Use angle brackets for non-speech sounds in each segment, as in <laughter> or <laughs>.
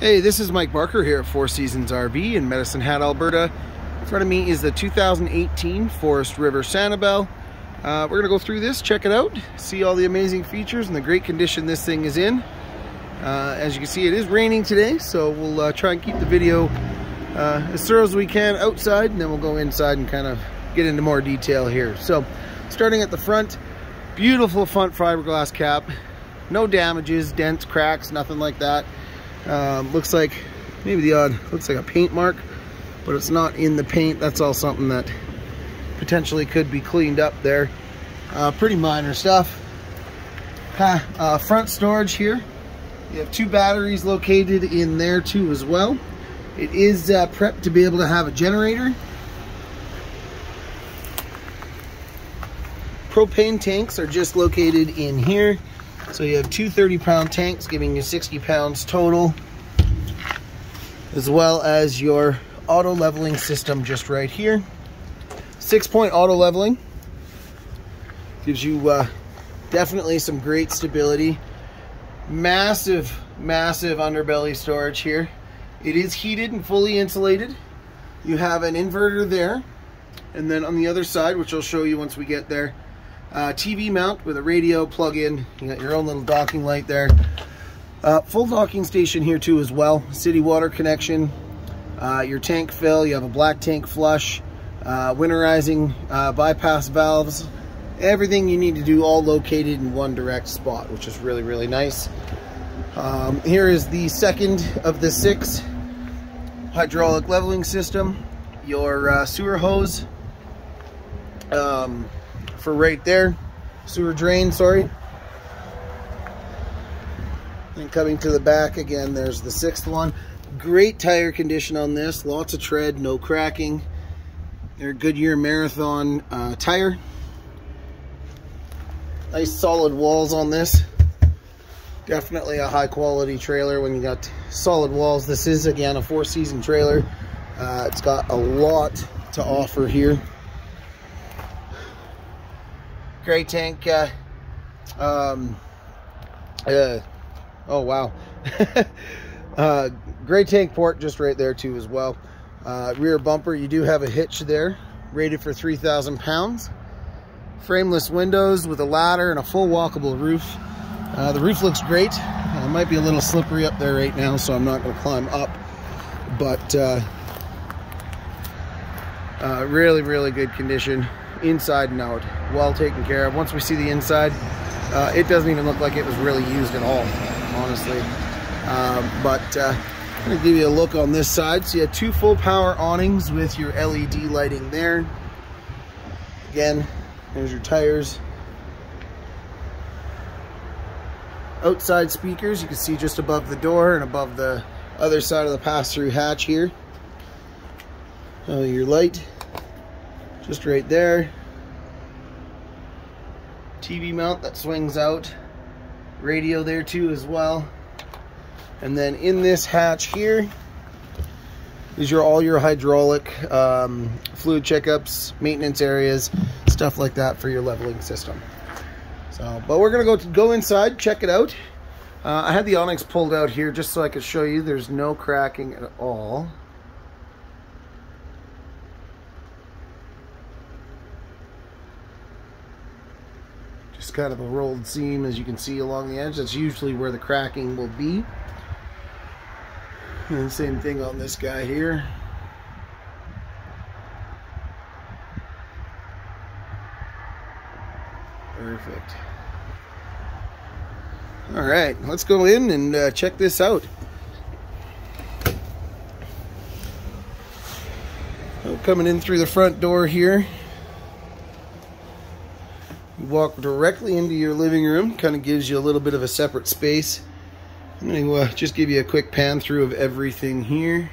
Hey, this is Mike Barker here at Four Seasons RV in Medicine Hat, Alberta. In front of me is the 2018 Forest River Sanibel. Uh, we're gonna go through this, check it out, see all the amazing features and the great condition this thing is in. Uh, as you can see, it is raining today, so we'll uh, try and keep the video uh, as thorough as we can outside, and then we'll go inside and kind of get into more detail here. So, starting at the front, beautiful front fiberglass cap, no damages, dents, cracks, nothing like that. Um, looks like maybe the odd, looks like a paint mark, but it's not in the paint. That's all something that potentially could be cleaned up there. Uh, pretty minor stuff. Uh, front storage here. You have two batteries located in there too as well. It is uh, prepped to be able to have a generator. Propane tanks are just located in here. So you have two 30 pound tanks giving you 60 pounds total, as well as your auto leveling system just right here. Six point auto leveling gives you uh, definitely some great stability. Massive, massive underbelly storage here. It is heated and fully insulated. You have an inverter there. And then on the other side, which I'll show you once we get there, uh, TV mount with a radio plug-in. You got your own little docking light there. Uh, full docking station here too as well. City water connection. Uh, your tank fill. You have a black tank flush. Uh, winterizing uh, bypass valves. Everything you need to do all located in one direct spot, which is really, really nice. Um, here is the second of the six hydraulic leveling system. Your uh, sewer hose. Um, for right there. Sewer drain, sorry. And coming to the back again, there's the sixth one. Great tire condition on this. Lots of tread, no cracking. They're Goodyear Marathon uh, tire. Nice solid walls on this. Definitely a high quality trailer when you got solid walls. This is again a four season trailer. Uh, it's got a lot to offer here gray tank uh, um, uh, oh wow. <laughs> Uh, gray tank port just right there too as well. Uh, rear bumper you do have a hitch there rated for 3,000 pounds. Frameless windows with a ladder and a full walkable roof. Uh, the roof looks great. Uh, it might be a little slippery up there right now so I'm not going to climb up but really really good condition inside and out well taken care of. Once we see the inside uh, it doesn't even look like it was really used at all honestly. Um, but uh, I'm gonna give you a look on this side. So you have two full power awnings with your LED lighting there. Again there's your tires. Outside speakers you can see just above the door and above the other side of the pass-through hatch here uh, your light just right there. TV mount that swings out. Radio there too as well. And then in this hatch here is your all your hydraulic um, fluid checkups, maintenance areas, stuff like that for your leveling system. So, but we're gonna go to, go inside, check it out. Uh, I had the Onyx pulled out here just so I could show you. There's no cracking at all. Just kind of a rolled seam as you can see along the edge. That's usually where the cracking will be. And same thing on this guy here. Perfect. All right, let's go in and uh, check this out. coming in through the front door here walk directly into your living room. Kind of gives you a little bit of a separate space. I'm going to uh, just give you a quick pan through of everything here.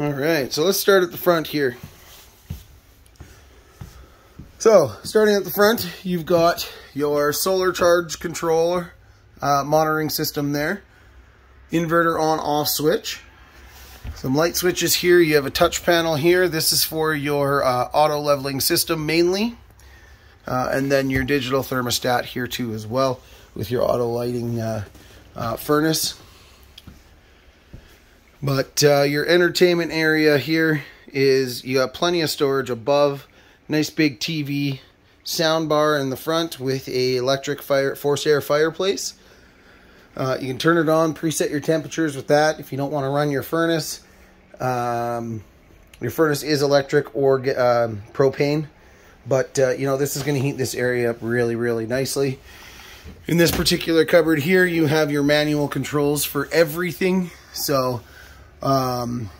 All right, so let's start at the front here. So, starting at the front, you've got your solar charge controller uh, monitoring system there. Inverter on off switch. Some light switches here. You have a touch panel here. This is for your uh, auto leveling system mainly. Uh, and then your digital thermostat here too as well with your auto lighting uh, uh, furnace. But uh, your entertainment area here is you got plenty of storage above. Nice big TV sound bar in the front with a electric fire forced air fireplace. Uh, you can turn it on, preset your temperatures with that if you don't want to run your furnace. Um, your furnace is electric or um, propane, but uh, you know this is going to heat this area up really, really nicely. In this particular cupboard here, you have your manual controls for everything. So, um,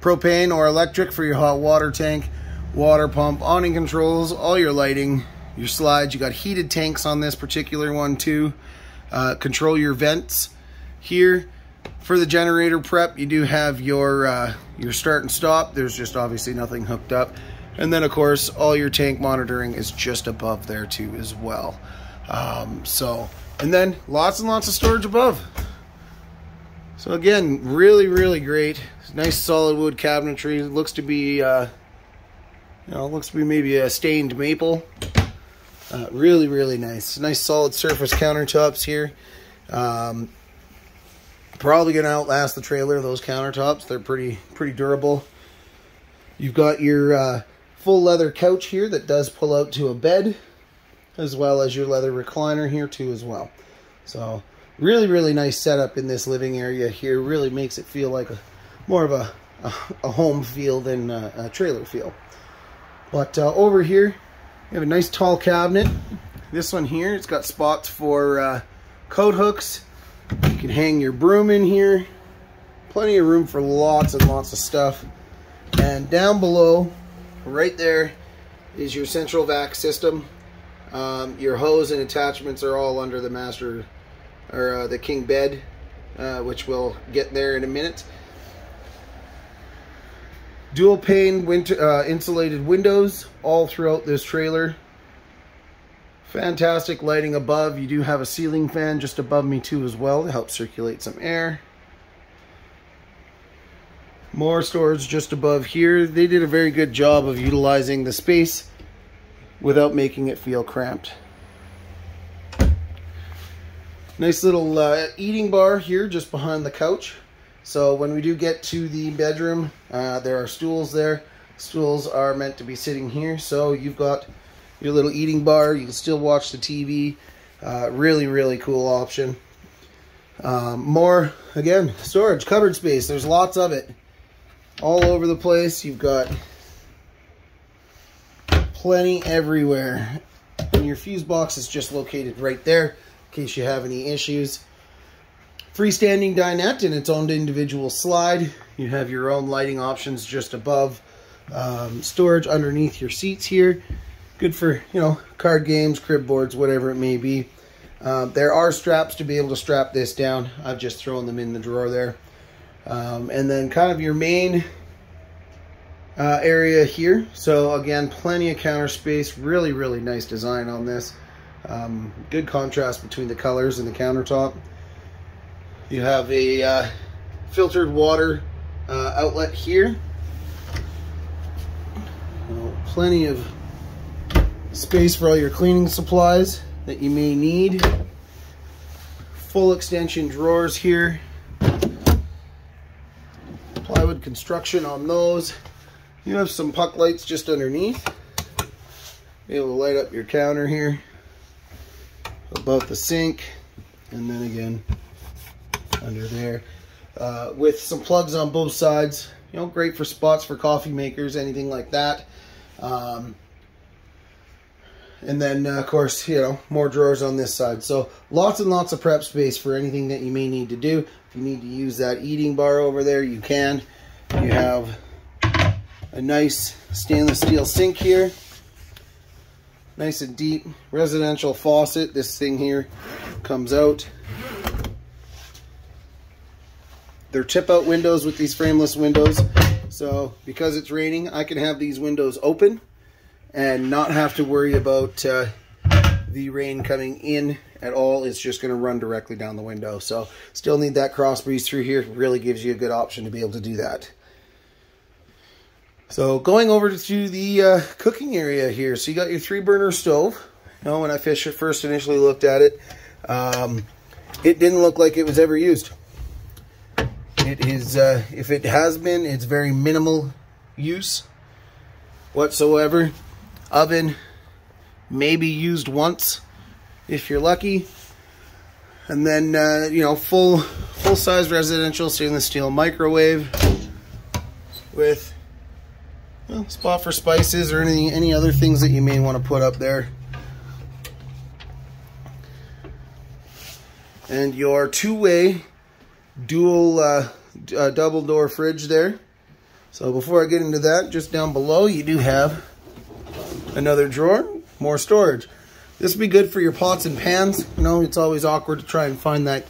propane or electric for your hot water tank, water pump, awning controls, all your lighting, your slides. You got heated tanks on this particular one too. Uh, control your vents here. For the generator prep, you do have your uh, your start and stop. There's just obviously nothing hooked up. And then, of course, all your tank monitoring is just above there too as well. Um, so, and then lots and lots of storage above. So again, really, really great. Nice solid wood cabinetry. Looks to be, uh, you know, looks to be maybe a stained maple. Uh, really, really nice. Nice solid surface countertops here. Um, probably going to outlast the trailer, those countertops. They're pretty, pretty durable. You've got your uh, full leather couch here that does pull out to a bed as well as your leather recliner here too as well. So really, really nice setup in this living area here. Really makes it feel like a more of a, a, a home feel than a, a trailer feel. But uh, over here, you have a nice tall cabinet. This one here, it's got spots for uh, coat hooks. You can hang your broom in here. Plenty of room for lots and lots of stuff. And down below, right there, is your central vac system. Um, your hose and attachments are all under the master or uh, the king bed, uh, which we'll get there in a minute. Dual pane winter, uh, insulated windows all throughout this trailer. Fantastic lighting above. You do have a ceiling fan just above me too as well to help circulate some air. More storage just above here. They did a very good job of utilizing the space without making it feel cramped. Nice little uh, eating bar here just behind the couch. So when we do get to the bedroom, uh, there are stools there. Stools are meant to be sitting here. So you've got your little eating bar. You can still watch the TV. Uh, really, really cool option. Um, more, again, storage, cupboard space. There's lots of it all over the place. You've got plenty everywhere. And your fuse box is just located right there case you have any issues. Freestanding dinette in its own individual slide. You have your own lighting options just above. Um, storage underneath your seats here. Good for, you know, card games, crib boards, whatever it may be. Um, there are straps to be able to strap this down. I've just thrown them in the drawer there. Um, and then kind of your main uh, area here. So again, plenty of counter space. Really, really nice design on this. Um, good contrast between the colors and the countertop. You have a uh, filtered water uh, outlet here. Plenty of space for all your cleaning supplies that you may need. Full extension drawers here. Plywood construction on those. You have some puck lights just underneath. Be able to light up your counter here above the sink and then again under there. Uh, with some plugs on both sides you know great for spots for coffee makers anything like that. Um, and then uh, of course you know more drawers on this side. So lots and lots of prep space for anything that you may need to do. If you need to use that eating bar over there you can. You have a nice stainless steel sink here. Nice and deep residential faucet. This thing here comes out. they're tip out windows with these frameless windows. So because it's raining, I can have these windows open and not have to worry about uh, the rain coming in at all. It's just going to run directly down the window. So still need that cross breeze through here. Really gives you a good option to be able to do that. So going over to the uh, cooking area here. So you got your three burner stove. You know, when I first initially looked at it, um, it didn't look like it was ever used. It is, uh, if it has been, it's very minimal use whatsoever. Oven, maybe used once if you're lucky. And then, uh, you know, full full size residential stainless steel microwave with well, spot for spices or any, any other things that you may want to put up there. And your two-way dual uh, uh, double door fridge there. So before I get into that, just down below you do have another drawer, more storage. This would be good for your pots and pans. You know, it's always awkward to try and find that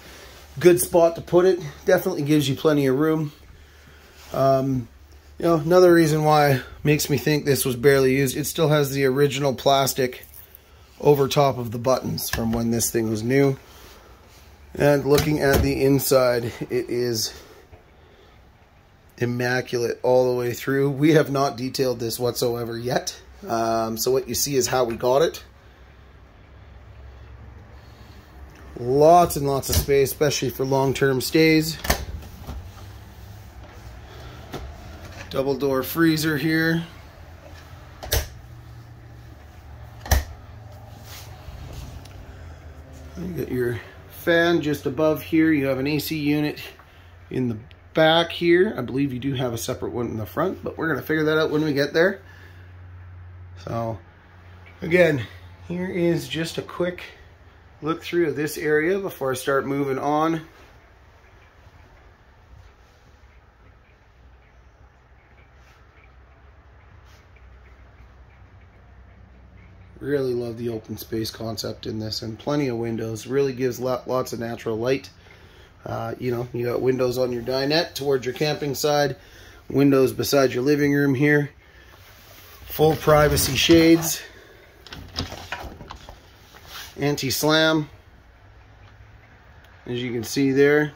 good spot to put it. Definitely gives you plenty of room. Um, you know, another reason why makes me think this was barely used, it still has the original plastic over top of the buttons from when this thing was new. And looking at the inside, it is immaculate all the way through. We have not detailed this whatsoever yet. Um, so what you see is how we got it. Lots and lots of space, especially for long-term stays. Double door freezer here. You got your fan just above here. You have an AC unit in the back here. I believe you do have a separate one in the front, but we're going to figure that out when we get there. So, again, here is just a quick look through of this area before I start moving on. Really love the open space concept in this and plenty of windows. Really gives lots of natural light. Uh, you know, you got windows on your dinette towards your camping side, windows beside your living room here, full privacy shades, anti-slam, as you can see there.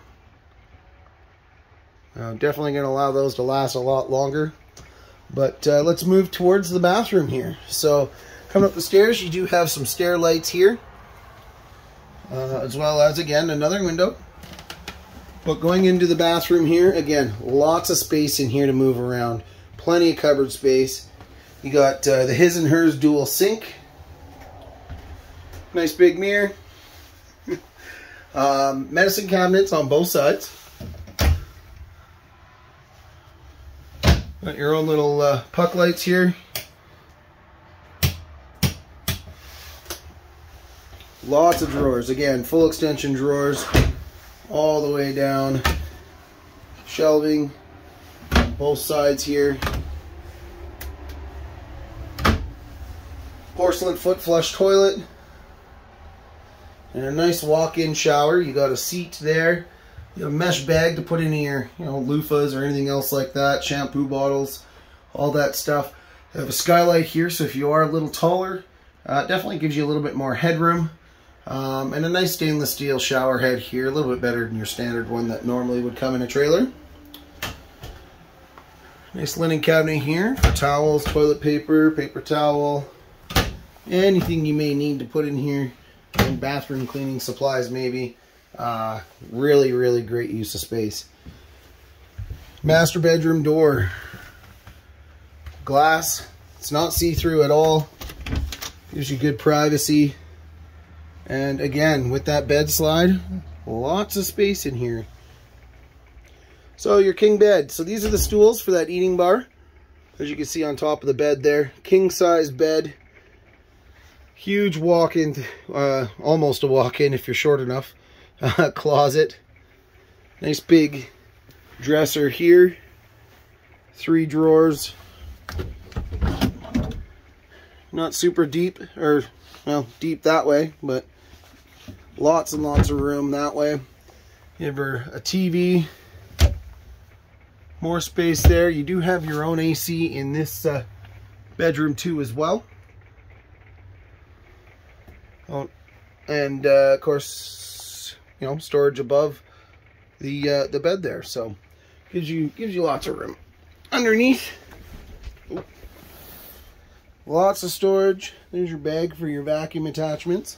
Uh, definitely going to allow those to last a lot longer. But uh, let's move towards the bathroom here. So coming up the stairs, you do have some stair lights here. Uh, as well as, again, another window. But going into the bathroom here, again, lots of space in here to move around. Plenty of cupboard space. You got uh, the his and hers dual sink. Nice big mirror. <laughs> um, medicine cabinets on both sides. Got your own little uh, puck lights here. Lots of drawers. Again, full extension drawers all the way down. Shelving, both sides here. Porcelain foot flush toilet. And a nice walk-in shower. You got a seat there. You have a mesh bag to put in your, you know, loofahs or anything else like that. Shampoo bottles, all that stuff. You have a skylight here, so if you are a little taller, uh, definitely gives you a little bit more headroom. Um, and a nice stainless steel shower head here, a little bit better than your standard one that normally would come in a trailer. Nice linen cabinet here for towels, toilet paper, paper towel, anything you may need to put in here, and bathroom cleaning supplies maybe. Uh, really, really great use of space. Master bedroom door. Glass. It's not see-through at all. Gives you good privacy. And again, with that bed slide, lots of space in here. So your king bed. So these are the stools for that eating bar. As you can see on top of the bed there. King size bed. Huge walk-in, uh, almost a walk-in if you're short enough. Uh, <laughs> closet. Nice big dresser here. Three drawers. Not super deep, or, well, deep that way, but Lots and lots of room that way. You have a TV, More space there. You do have your own AC in this uh, bedroom too as well. Oh, and uh, of course, you know, storage above the uh, the bed there. So gives you gives you lots of room. Underneath, lots of storage. There's your bag for your vacuum attachments.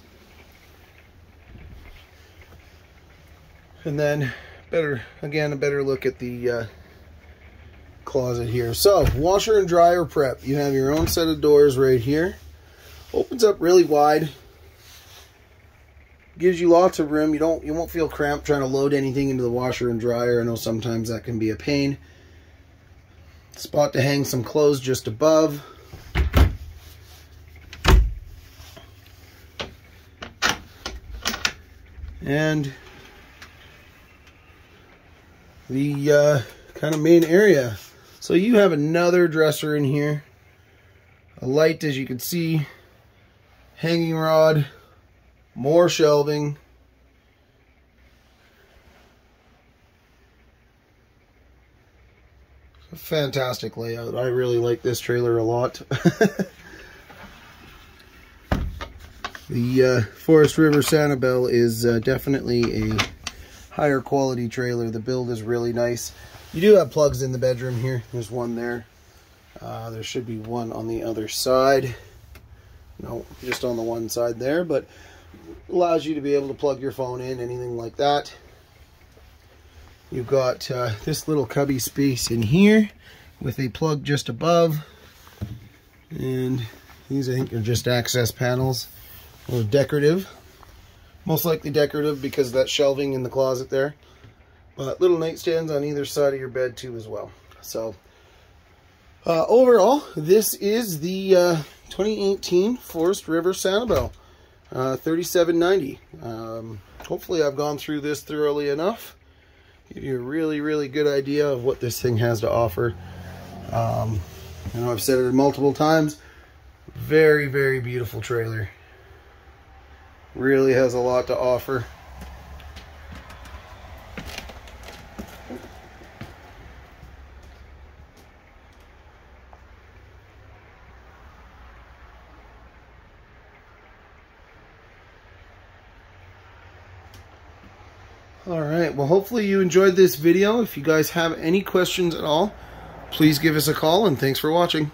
And then better again a better look at the uh, closet here. So washer and dryer prep. You have your own set of doors right here. Opens up really wide. Gives you lots of room. You don't you won't feel cramped trying to load anything into the washer and dryer. I know sometimes that can be a pain. Spot to hang some clothes just above. And the uh, kind of main area. So you have another dresser in here. A light, as you can see. Hanging rod. More shelving. Fantastic layout. I really like this trailer a lot. <laughs> the uh, Forest River Sanibel is uh, definitely a higher quality trailer. The build is really nice. You do have plugs in the bedroom here. There's one there. Uh, there should be one on the other side. No, just on the one side there, but allows you to be able to plug your phone in, anything like that. You've got uh, this little cubby space in here with a plug just above. And these I think are just access panels or decorative. Most likely decorative because that shelving in the closet there. But little nightstands on either side of your bed too as well. So uh, overall, this is the uh, 2018 Forest River Sanibel uh, 3790. Um, hopefully I've gone through this thoroughly enough. Give you a really, really good idea of what this thing has to offer. Um, I know I've said it multiple times. Very, very beautiful trailer. Really has a lot to offer. All right, well, hopefully you enjoyed this video. If you guys have any questions at all, please give us a call and thanks for watching.